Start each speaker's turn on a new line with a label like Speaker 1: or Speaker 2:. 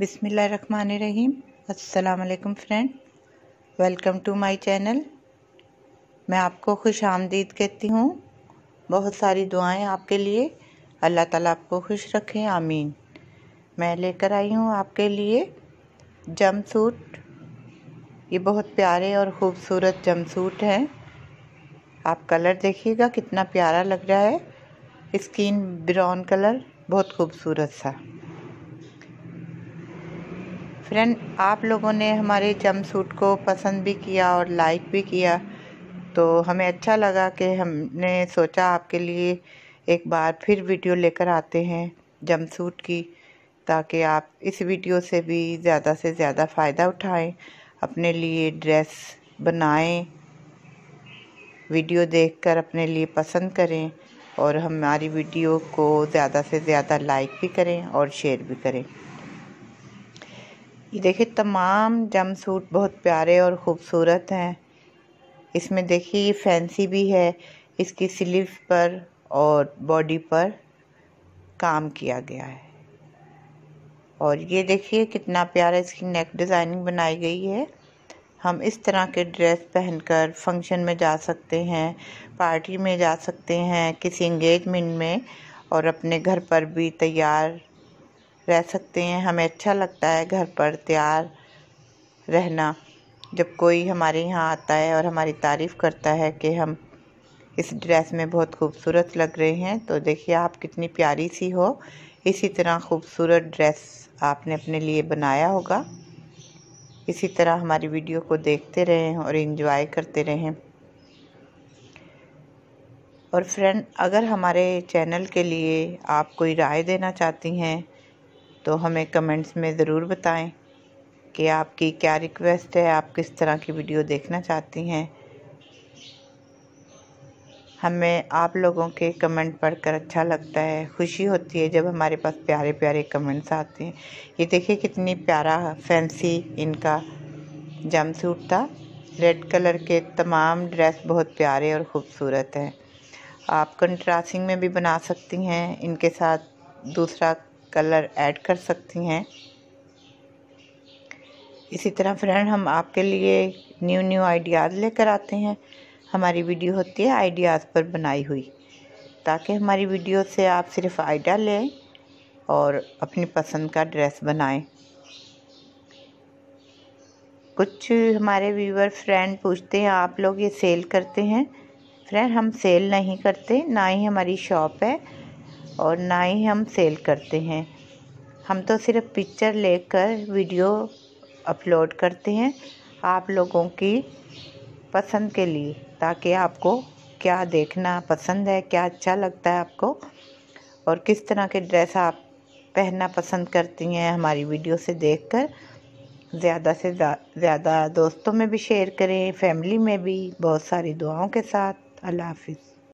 Speaker 1: बिसमीम अस्सलाम friend. Welcome to my channel. मैं आपको खुश आमदीद कहती हूँ। बहुत सारी दुआएँ आपके लिए। अल्लाह ताला आपको खुश रखें। आमीन। मैं लेकर आई हूँ आपके लिए जम सूट ये बहुत प्यारे और ख़ूबसूरत जम सूट हैं। आप कलर देखिएगा, कितना प्यारा लग रहा है। स्किन ब्राउन कलर बहुत खूबसूरत सा। फ्रेंड आप लोगों ने हमारे जम सूट को पसंद भी किया और लाइक भी किया तो हमें अच्छा लगा कि हमने सोचा आपके लिए एक बार फिर वीडियो लेकर आते हैं जम सूट की, ताकि आप इस वीडियो से भी ज़्यादा से ज़्यादा फ़ायदा उठाएँ, अपने लिए ड्रेस बनाएँ वीडियो देखकर अपने लिए पसंद करें, और हमारी वीडियो को ज़्यादा से ज़्यादा लाइक भी करें और शेयर भी करें। ये देखिए, तमाम जम सूट बहुत प्यारे और ख़ूबसूरत हैं। इसमें देखिए, ये फैंसी भी है। इसकी स्लीव पर और बॉडी पर काम किया गया है। और ये देखिए, कितना प्यारा इसकी नेक डिज़ाइनिंग बनाई गई है। हम इस तरह के ड्रेस पहनकर फ़ंक्शन में जा सकते हैं, पार्टी में जा सकते हैं, किसी इंगेजमेंट में और अपने घर पर भी तैयार रह सकते हैं। हमें अच्छा लगता है घर पर तैयार रहना। जब कोई हमारे यहाँ आता है और हमारी तारीफ़ करता है कि हम इस ड्रेस में बहुत खूबसूरत लग रहे हैं तो देखिए आप कितनी प्यारी सी हो। इसी तरह खूबसूरत ड्रेस आपने अपने लिए बनाया होगा। इसी तरह हमारी वीडियो को देखते रहें और इन्जॉय करते रहें। और फ्रेंड, अगर हमारे चैनल के लिए आप कोई राय देना चाहती हैं तो हमें कमेंट्स में ज़रूर बताएँ कि आपकी क्या रिक्वेस्ट है, आप किस तरह की वीडियो देखना चाहती हैं। हमें आप लोगों के कमेंट पढ़कर अच्छा लगता है, खुशी होती है जब हमारे पास प्यारे प्यारे कमेंट्स आते हैं। ये देखिए कितनी प्यारा, फैंसी इनका जम सूट था। रेड कलर के तमाम ड्रेस बहुत प्यारे और ख़ूबसूरत हैं। आप कंट्रास्टिंग में भी बना सकती हैं, इनके साथ दूसरा कलर ऐड कर सकती हैं। इसी तरह फ्रेंड हम आपके लिए न्यू न्यू आइडियाज़ लेकर आते हैं। हमारी वीडियो होती है आइडियाज़ पर बनाई हुई। ताकि हमारी वीडियो से आप सिर्फ़ आइडिया लें और अपनी पसंद का ड्रेस बनाएँ। कुछ हमारे व्यूवर फ्रेंड पूछते हैं, आप लोग ये सेल करते हैं? फ्रेंड, हम सेल नहीं करते, ना ही हमारी शॉप है। और ना ही हम सेल करते हैं। हम तो सिर्फ़ पिक्चर लेकर वीडियो अपलोड करते हैं आप लोगों की पसंद के लिए, ताकि आपको क्या देखना पसंद है, क्या अच्छा लगता है आपको, और किस तरह के ड्रेस आप पहनना पसंद करती हैं हमारी वीडियो से देखकर। ज़्यादा से ज़्यादा दोस्तों में भी शेयर करें फैमिली में भी बहुत सारी दुआओं के साथ। अल्लाह हाफिज़।